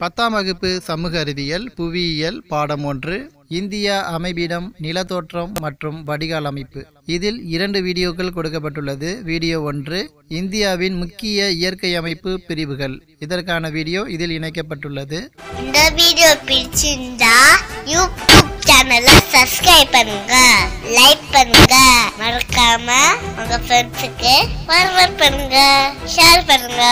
பத்தாம் வகுப்பு சமூக அறிவியல் புவியியல் பாடம் ஒன்று இந்தியா அமைவிடம் நிலத்தோற்றம் மற்றும் வடிகால் அமைப்பு. இதில் இரண்டு வீடியோக்கள் கொடுக்கப்பட்டுள்ளது. வீடியோ ஒன்று இந்தியாவின் முக்கிய இயற்கை அமைப்பு பிரிவுகள். இதற்கான வீடியோ இதில் இணைக்கப்பட்டுள்ளது. இந்த வீடியோ பிடிச்சிருந்தா யூடியூப் சேனலை சப்ஸ்கிரைப் பண்ணுங்க லைக் பண்ணுங்க. மறக்காம உங்க ஃப்ரெண்ட்ஸுக்கு ஃபார்வர்ட் பண்ணுங்க ஷேர் பண்ணுங்க.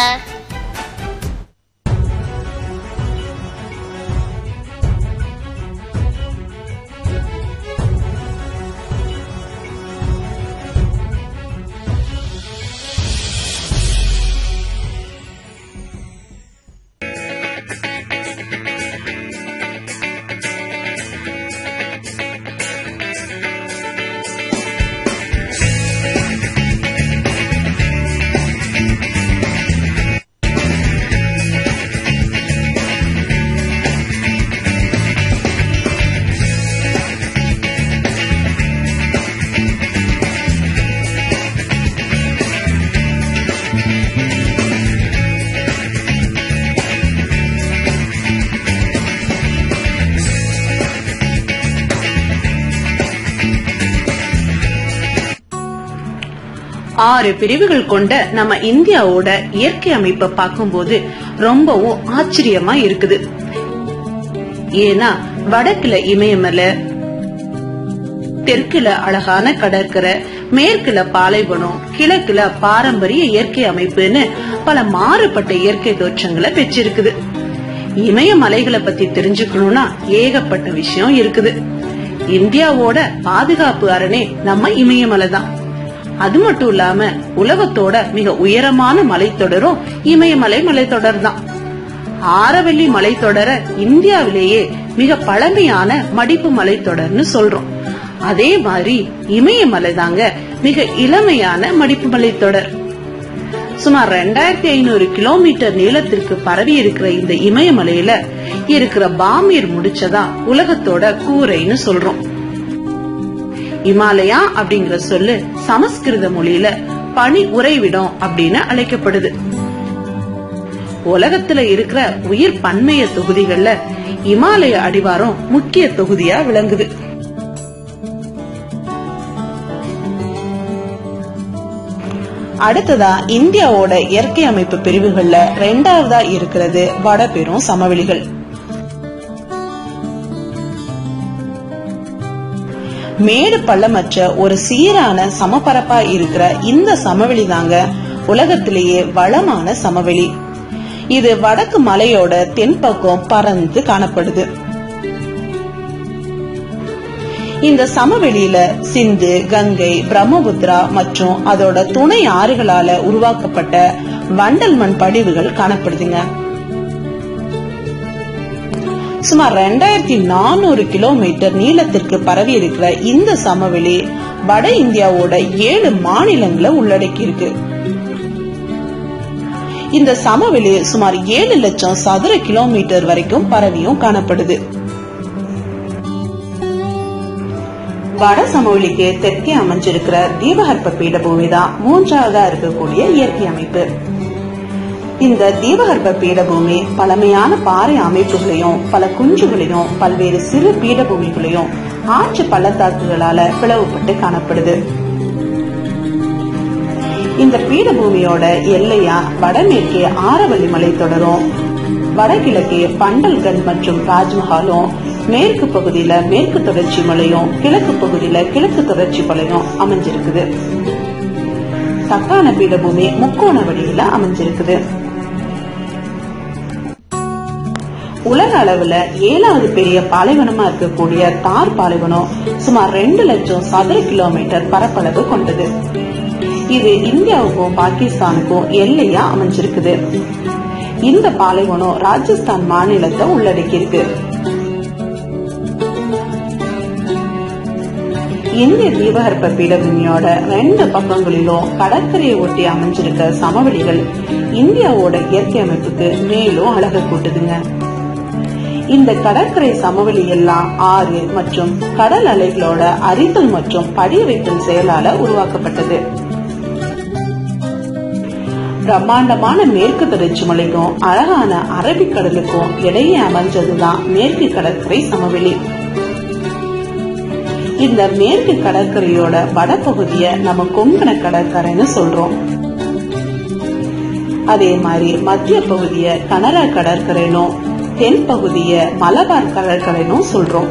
ஆறு பிரிவுகள் கொண்ட நம்ம இந்தியாவோட இயற்கை அமைப்பை பார்க்கும்போது ரொம்பவும் ஆச்சரியமா இருக்குது. ஏன்னா வடக்குல இமயமலை தெற்குல அழகான கடற்கரை மேற்குல பாலைவனம் கிழக்குல பாரம்பரிய இயற்கை அமைப்புன்னு பல மாறுபட்ட இயற்கை தோற்றங்களை பெற்றிருக்குது. இமயமலைகளை பத்தி தெரிஞ்சுக்கணும்னா ஏகப்பட்ட விஷயம் இருக்குது. இந்தியாவோட பாதுகாப்பு அரணே நம்ம இமயமலை தான். அது மட்டும் இல்லாம உலகத்தோட மிக உயரமான மலைத்தொடரும் இமயமலை மலைத்தொடர் தான். ஆரவல்லி மலைத்தொடர இந்தியாவிலேயே மிக பழமையான மடிப்பு மலைத்தொடர்னு சொல்றோம். அதே மாதிரி இமயமலை தாங்க மிக இளமையான மடிப்பு மலைத்தொடர். சுமார் ரெண்டாயிரத்தி ஐநூறு கிலோமீட்டர் நீளத்திற்கு பரவி இருக்கிற இந்த இமயமலையில இருக்கிற பாமீர் முடிச்சதா உலகத்தோட கூரைன்னு சொல்றோம். இமாலயா அப்படிங்கிற சொல்லு சமஸ்கிருத மொழியில பனி உறைவிடம் அப்படின்னு அழைக்கப்படுது. உலகத்துல இருக்கிற உயிர் பன்மைய தொகுதிகள்ல இமாலய அடிவாரம் முக்கிய தொகுதியா விளங்குது. அடுத்ததா இந்தியாவோட இயற்கை அமைப்பு பிரிவுகள்ல ரெண்டாவதா இருக்கிறது வடபெரும் சமவெளிகள். மேடு பள்ளமற்ற ஒரு சீரான சமபரப்பா இருக்கிற இந்த சமவெளி தாங்க உலகத்திலேயே வளமான சமவெளி. இது வடக்கு மலையோட தென்பக்கம் பறந்து காணப்படுது. இந்த சமவெளியில சிந்து கங்கை பிரம்மபுத்ரா மற்றும் அதோட துணை ஆறுகளால உருவாக்கப்பட்ட வண்டல் மண் படிவுகள் காணப்படுதுங்க. சுமார் ரெண்டாயிரத்தி நானூறு கிலோமீட்டர் நீளத்திற்கு பரவி இருக்கிற இந்த சமவெளி வட இந்தியாவோட ஏழு மாநிலங்களை உள்ளடக்கி இருக்கு இந்த சமவெளி சுமார் ஏழு லட்சம் சதுர கிலோமீட்டர் வரைக்கும் பரவியும் காணப்படுது. வட சமவெளிக்கு தெற்கே அமைஞ்சிருக்கிற தீபகற்ப பீடபூமி தான் மூன்றாவதா இருக்கக்கூடிய இயற்கை அமைப்பு. இந்த தீபகற்ப பீடபூமி பழமையான பாறை அமைப்புகளையும் பல குஞ்சுகளையும் பல்வேறு சிறு பீடபூமிகளையும் ஆற்று பள்ளத்தாக்குகளால பிளவுபட்டு காணப்படுது. இந்த பீடபூமியோட எல்லையா வடமேற்கே ஆரவல்லி மலை தொடரும். வடகிழக்கே பண்டல்கன் மற்றும் தாஜ்மஹாலும் மேற்கு பகுதியில மேற்கு தொடர்ச்சி மலையும் கிழக்கு பகுதியில கிழக்கு தொடர்ச்சி மலையும் அமைஞ்சிருக்குது. தக்கான பீடபூமி முக்கோண வழியில அமைஞ்சிருக்குது. உலக அளவுல ஏழாவது பெரிய பாலைவனமா இருக்கக்கூடிய தார் பாலைவனம் சுமார் ரெண்டு லட்சம் சதுர கிலோமீட்டர் பரப்பளவு கொண்டது. இது இந்தியாவுக்கும் பாகிஸ்தானுக்கும் எல்லையா அமைஞ்சிருக்குது. இந்த பாலைவனம் ராஜஸ்தான் மாநிலத்தை உள்ளடக்கி இருக்கு இந்திய தீபகற்ப பீடபூமியோட ரெண்டு பக்கங்களிலும் கடற்கரையை ஒட்டி அமைஞ்சிருக்க சமவெளிகள் இந்தியாவோட இயற்கை அமைப்புக்கு மேலும் அழக கூட்டுதுங்க. இந்த கடற்கரை சமவெளி எல்லாம் ஆறு மற்றும் கடல் அலைகளோட அரித்தல் மற்றும் படிய வைத்தல் செயலால உருவாக்கப்பட்டது. பிரம்மாண்டமான மேற்கு தொடர்ச்சி மலைக்கும் அழகான அரபிக்கடலுக்கும் இடையே அமைஞ்சதுதான் மேற்கு கடற்கரை சமவெளி. இந்த மேற்கு கடற்கரையோட வடபகுதிய நம்ம கொங்கண கடற்கரைன்னு சொல்றோம். அதே மாதிரி மத்திய பகுதிய கனரா கடற்கரைனும் தென் பகுதிய மலபார் கடற்கரைனும் சொல்றோம்.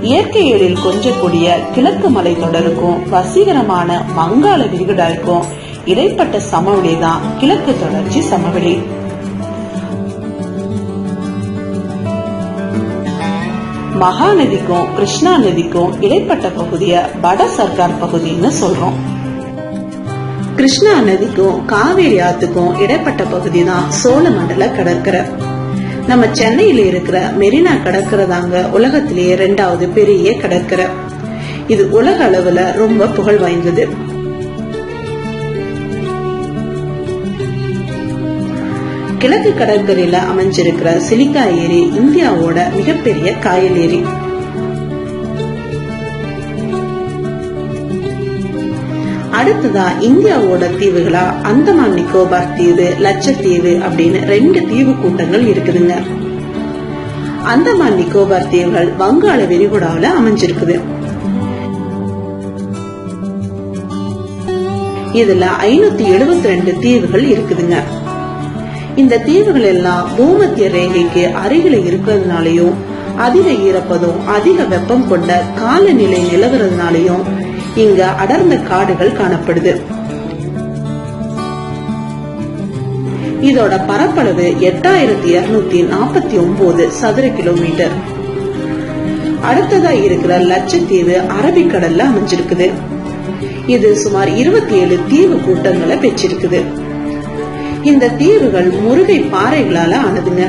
இயற்கை எழில் கொஞ்சக்கூடிய கிழக்கு மலை தொடருக்கும் வசீகரமான வங்காள விரிகுடாய்க்கும் இடைப்பட்ட சமவெளி தான் கிழக்கு தொடர்ச்சி சமவெளி. மகாநதிக்கும் கிருஷ்ணா நதிக்கும் இடைப்பட்ட பகுதிய வட சர்க்கார் பகுதின்னு சொல்றோம். கிருஷ்ணா நதிக்கும் காவேரி ஆத்துக்கும் இடைப்பட்ட பகுதி தான் சோழமண்டல கடற்கரை. நம்ம சென்னையில இருக்கிற மெரினா கடற்கரை தாங்க உலகத்திலேயே ரெண்டாவது பெரிய கடற்கரை. இது உலக அளவுல ரொம்ப புகழ் வாய்ந்தது. கிழக்கு கடற்கரையில அமைஞ்சிருக்கிற சிலிக்கா ஏரி இந்தியாவோட மிகப்பெரிய காயல் ஏரி. அடுத்ததா இந்தியாவோட தீவுகளா? அந்தமான் நிக்கோபார் தீவு லட்சத்தீவு அப்படின்னு ரெண்டு தீவு கூட்டங்கள் இருக்குதுங்க. அந்தமான் நிக்கோபார் தீவுகள் வங்காள விரிகுடாவில அமைஞ்சிருக்குது. இதுல ஐநூத்தி எழுபத்தி ரெண்டு தீவுகள் இருக்குதுங்க. இந்த தீவுகள் எல்லாம் பூமத்திய ரேகைக்கு அருகில இருக்கிறதுனாலயும் அதிக ஈரப்பதும் அதிக வெப்பம் கொண்ட காலநிலை நிலவுறதுனாலயும் இங்கு அடர்ந்த காடுகள் காணப்படுது. இதோட பரப்பளவு எட்டாயிரத்தி இருநூத்தி நாற்பத்தி ஒன்பது சதுர கிலோமீட்டர். அடுத்ததா இருக்கிற லட்சத்தீவு அரபிக்கடல்ல அமைஞ்சிருக்குது. இது சுமார் இருபத்தி ஏழு தீவு கூட்டங்களை பெற்றிருக்குது. இந்த தீவுகள் முருகை பாறைகளால ஆனதுங்க.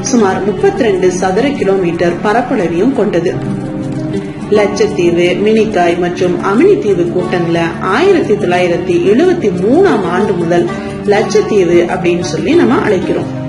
சுமார் முப்பத்தி ரெண்டு சதுர கிலோமீட்டர் பரப்பளவையும் கொண்டது. லட்சத்தீவு மினிக்காய் மற்றும் அமினி தீவு கூட்டங்களை ஆயிரத்தி தொள்ளாயிரத்தி எழுபத்தி மூணாம் ஆண்டு முதல் லட்சத்தீவு அப்படின்னு சொல்லி நம்ம அழைக்கிறோம்.